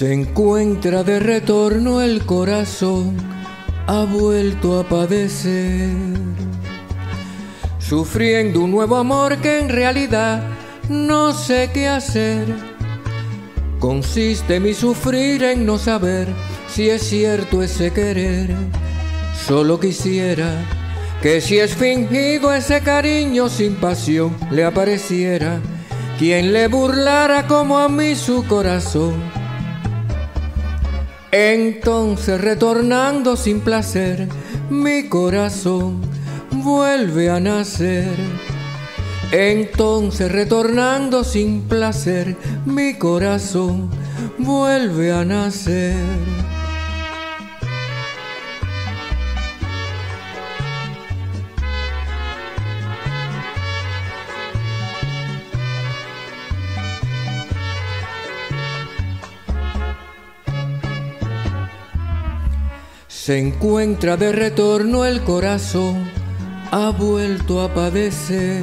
Se encuentra de retorno el corazón, ha vuelto a padecer, sufriendo un nuevo amor que en realidad no sé qué hacer. Consiste mi sufrir en no saber si es cierto ese querer. Solo quisiera que si es fingido ese cariño sin pasión le apareciera quien le burlara como a mí su corazón entonces retornando sin placer, mi corazón vuelve a nacer. Entonces retornando sin placer, mi corazón vuelve a nacer. Se encuentra de retorno el corazón, ha vuelto a padecer,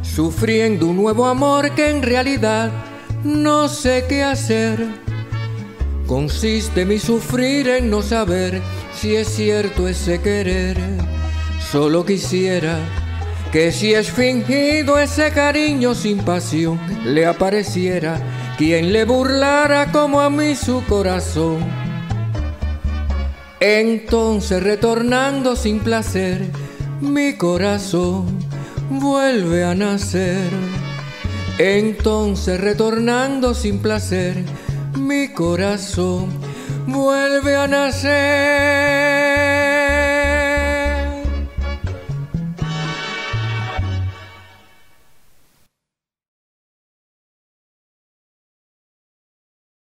sufriendo un nuevo amor que en realidad no sé qué hacer. Consiste mi sufrir en no saber si es cierto ese querer. Solo quisiera que si es fingido ese cariño sin pasión, le apareciera quien le burlara como a mí su corazón entonces retornando sin placer, mi corazón vuelve a nacer. Entonces retornando sin placer, mi corazón vuelve a nacer.